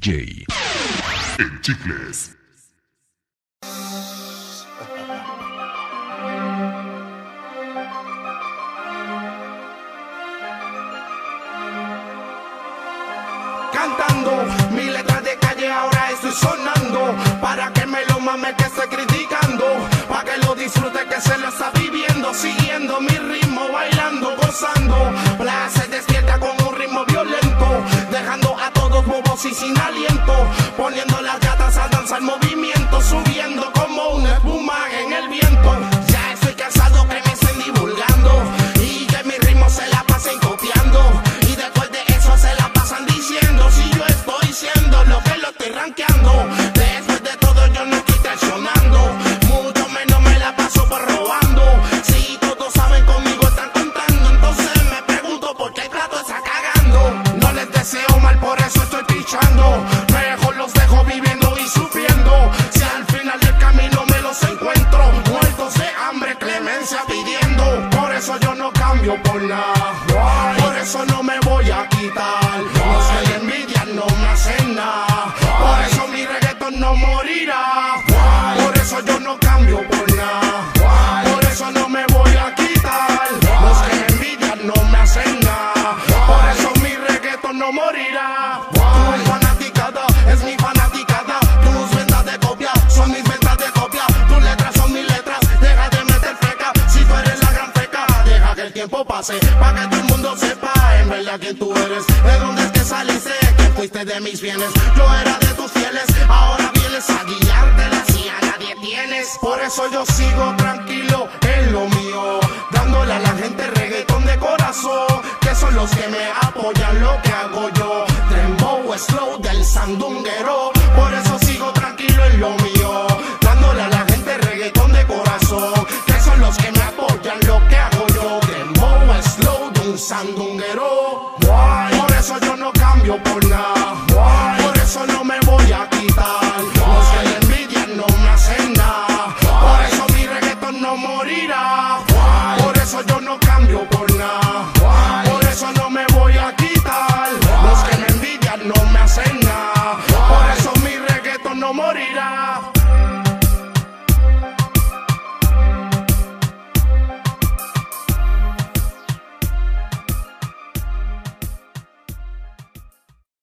DJ. En chicles. cantando mi y sin aliento poniendo las gatas a danzar movimiento cambio por nada por eso no me voy a quitar. Los que le envidian no me hacen nada. Por eso mi reggaetón no morirá. Por eso yo no cambio por nada. Por eso no me voy a quitar. Los que me envidian no me hacen nada. Por eso mi reggaetón no morirá tiempo pase para que todo el mundo sepa en verdad quién tú eres de dónde es que saliste que fuiste de mis bienes. Yo era de tus fieles ahora vienes a guiarte si a nadie tienes. Por eso yo sigo tranquilo en lo mío dándole a la gente reggaetón de corazón que son los que me apoyan lo que hago yo. Trembow slow del sandunguero por eso sigo tranquilo sandunguero. Por eso yo no cambio por nada